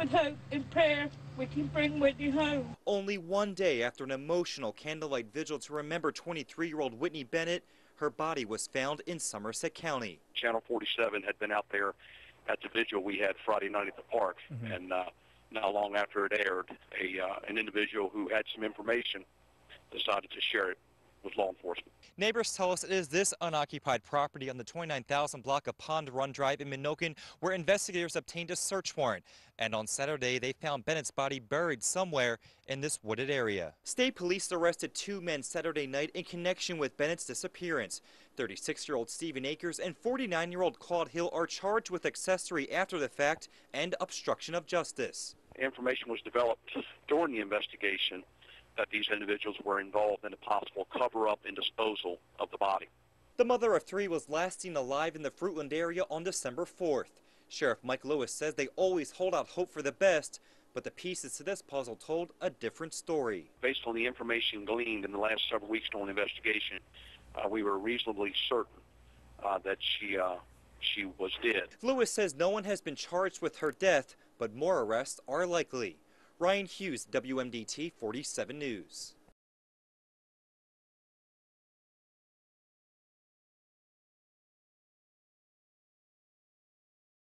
with hope and prayer, we can bring Whitney home. Only one day after an emotional candlelight vigil to remember 23-year-old Whitney Bennett, her body was found in Somerset County. Channel 47 had been out there at the vigil we had Friday night at the park, mm-hmm. and uh, not long after it aired, a uh, an individual who had some information decided to share it with law enforcement. Neighbors tell us it is this unoccupied property on the 29,000 block of Pond Run Drive in Manokin where investigators obtained a search warrant. And on Saturday, they found Bennett's body buried somewhere in this wooded area. State police arrested two men Saturday night in connection with Bennett's disappearance. 36-year-old Stephen Akers and 49-year-old Claude Hill are charged with accessory after the fact and obstruction of justice. Information was developed during the investigation that these individuals were involved in a possible cover-up and disposal of the body. The mother of three was last seen alive in the Fruitland area on December 4th. Sheriff Mike Lewis says they always hold out hope for the best, but the pieces to this puzzle told a different story. Based on the information gleaned in the last several weeks the investigation, uh, we were reasonably certain uh, that she uh, she was dead. Lewis says no one has been charged with her death, but more arrests are likely. Ryan Hughes, WMDT 47 News.